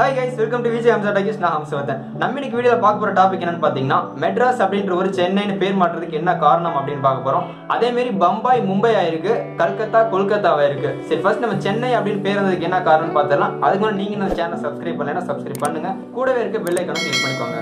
Hi guys welcome to Vijay Hamsa talkies நான் ஹம்சவர்தன் நம்ம இன்னைக்கு வீடியோவில் பார்க்க போகிற டாபிக் என்னன்னு பார்த்தீங்கன்னா மெட்ராஸ் அப்படின்ற ஒரு சென்னைன்னு பேர் மாற்றுறதுக்கு என்ன காரணம் அப்படின்னு பார்க்க போகிறோம் அதேமாரி பம்பாய் மும்பை ஆயிருக்கு கல்கத்தா கொல்கத்தாவா இருக்கு சரி ஃபர்ஸ்ட் நம்ம சென்னை அப்படின்னு பேர் வந்ததுக்கு என்ன காரணம்னு பார்த்தலாம் அதுக்கு முன்னாடி நீங்கள் இந்த சேனல் சப்ஸ்கிரைப் பண்ணலைன்னா சப்ஸ்கிரைப் பண்ணுங்க. கூடவே இருக்க பெல் ஐக்கனும் கிளிக் பண்ணிக்கோங்க.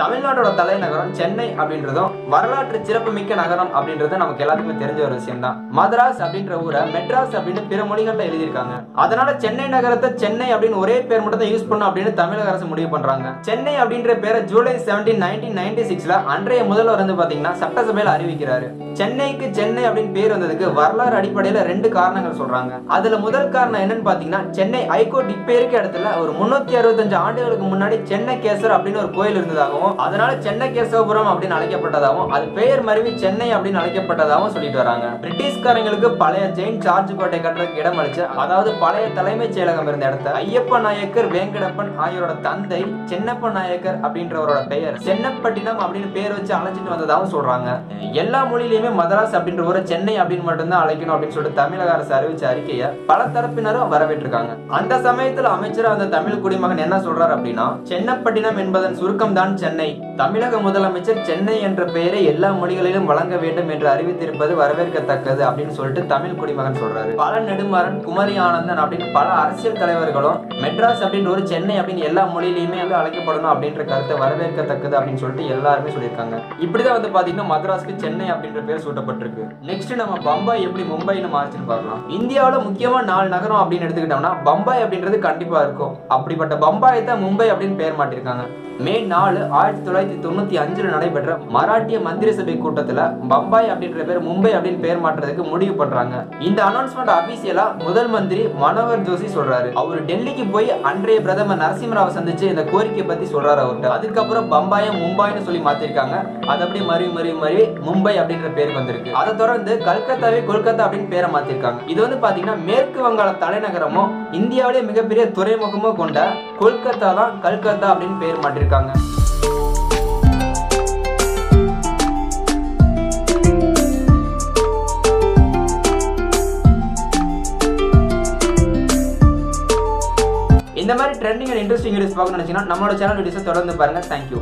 தமிழ்நாட்டோட தலைநகரம் சென்னை அப்படின்றதும் வரலாற்று சிறப்புமிக்க நகரம் அப்படின்றது நமக்கு எல்லாத்துக்குமே தெரிஞ்ச ஒரு விஷயம் தான் மதராஸ் அப்படின்ற ஊரை மெட்ராஸ் அப்படின்னு பிற மொழிகள்ல எழுதியிருக்காங்க. அதனால சென்னை நகரத்தை சென்னை அப்படின்னு ஒரே பேர் மட்டும் தான் யூஸ் பண்ணும் அப்படின்னு தமிழக அரசு முடிவு பண்றாங்க. சென்னை அப்படின்ற பேரை ஜூலை செவன்டீன் நைன்டீன் நைன்டி சிக்ஸ்ல அன்றைய முதல்வர் வந்து பாத்தீங்கன்னா சட்டசபையில் அறிவிக்கிறாரு. சென்னைக்கு சென்னை அப்படின்னு பேர் வந்ததுக்கு வரலாறு அடிப்படையில ரெண்டு காரணங்கள் சொல்றாங்க. அதுல முதல் காரணம் என்னன்னு பாத்தீங்கன்னா சென்னை ஹைகோர்ட் இப்ப இருக்க இடத்துல ஒரு முன்னூத்தி அறுபத்தஞ்சு ஆண்டுகளுக்கு முன்னாடி சென்னை கேசர் அப்படின்னு ஒரு கோயில் இருந்ததாகவும் அதனால சென்னை கேசவபுரம் அப்படின்னு அழைக்கப்பட்டதாகவும் அது பெயர் மருவி சென்னை அப்படின்னு அழைக்கப்பட்டதாகவும் சொல்லிட்டு வராங்க. பிரிட்டிஷ்காரங்களுக்கு பழைய ஜெயின் சார்ஜ் கோட்டை கட்டுறதுக்கு இடம் அளிச்சு அதாவது பழைய தலைமைச் செயலகம் இருந்த இடத்த ஐயப்ப நாயக்கர் வேங்கடப்பன் ஆகியோரோட தந்தை சென்னப்ப நாயக்கர் அப்படின்றவரோட பெயர் சென்னப்பட்டினம் அப்படின்னு பேர் வச்சு அழைச்சிட்டு வந்ததாகவும் சொல்றாங்க. எல்லா மொழியிலையுமே மதராஸ் அப்படின்ற ஒரு சென்னை அப்படின்னு மட்டும்தான் அழைக்கணும் அப்படின்னு சொல்லிட்டு தமிழக அரசு அறிவிச்ச அறிக்கையை பல தரப்பினரும் வரவேற்றிருக்காங்க. அந்த சமயத்துல அமைச்சர் அந்த தமிழ் குடிமகன் என்ன சொல்றாரு அப்படின்னா சென்னப்பட்டினம் என்பதன் சுருக்கம் தான் சென்னை. சென்னை. தமிழக முதலமைச்சர் சென்னை என்ற பெயரை எல்லா மொழிகளிலும் வழங்க வேண்டும் என்று அறிவித்திருப்பது வரவேற்கத்தக்கது அப்படின்னு சொல்லிட்டு தமிழ் குடிமகன் சொல்றாரு. பல நெடுமாறன் குமரி ஆனந்தன் அப்படின்னு பல அரசியல் தலைவர்களும் மெட்ராஸ் அப்படின்ற ஒரு சென்னை அப்படின்னு எல்லா மொழியிலையுமே வந்து அழைக்கப்படணும் அப்படின்ற கருத்தை வரவேற்கத்தக்கது அப்படின்னு சொல்லிட்டு எல்லாருமே சொல்லியிருக்காங்க. இப்படிதான் வந்து பாத்தீங்கன்னா மதராஸ்க்கு சென்னை அப்படின்ற பேர் சூட்டப்பட்டிருக்கு. நெக்ஸ்ட் நம்ம பம்பாய் எப்படி மும்பைன்னு மாறிச்சுன்னு பார்க்கலாம். இந்தியாவில் முக்கியமா நாலு நகரம் அப்படின்னு எடுத்துக்கிட்டோம்னா பம்பாய் அப்படின்றது கண்டிப்பா இருக்கும். அப்படிப்பட்ட பம்பாயை தான் மும்பை அப்படின்னு பேர் மாட்டிருக்காங்க மே நாலு ஆயிரத்தி ஆயிரத்தி தொள்ளாயிரத்தி தொண்ணூத்தி அஞ்சுல நடைபெற்ற மராட்டிய மந்திரி சபை கூட்டத்துல பம்பாய் அப்படின்ற பேர் மும்பை அப்படின்னு பேர் மாற்றுறதுக்கு முடிவு பண்றாங்க. இந்த அனௌன்ஸ்மெண்ட் அபிஷியலா முதல் மந்திரி மனோகர் ஜோஷி சொல்றாரு. அவர் டெல்லிக்கு போய் அன்றைய பிரதமர் நரசிம்மராவை சந்திச்சு இந்த கோரிக்கை பத்தி சொல்றாரு அவர்கிட்ட. அதுக்கப்புறம் பம்பாயை மும்பாய்னு சொல்லி மாத்திருக்காங்க. அது அப்படியே மறுவி மறுவி மறுவி மும்பை அப்படின்ற பேருக்கு வந்திருக்கு. அதை தொடர்ந்து கல்கத்தாவே கொல்கத்தா அப்படின்னு பேரை மாத்திருக்காங்க. இது வந்து பாத்தீங்கன்னா மேற்கு வங்காள தலைநகரமும் இந்தியாவிலே மிகப்பெரிய துறைமுகமோ கொண்ட கொல்கத்தா தான் கல்கத்தா அப்படின்னு பேர் மாட்டிருக்காங்க இந்த மாதிரி ட்ரெண்டிங் அண்ட் இன்ட்ரெஸ்டிங் வீடியோஸ் பார்க்கணும்னு நினச்சிங்கன்னா நம்மளோட சேனல் வீடியோஸை தொடர்ந்து பாருங்க. தேங்க்யூ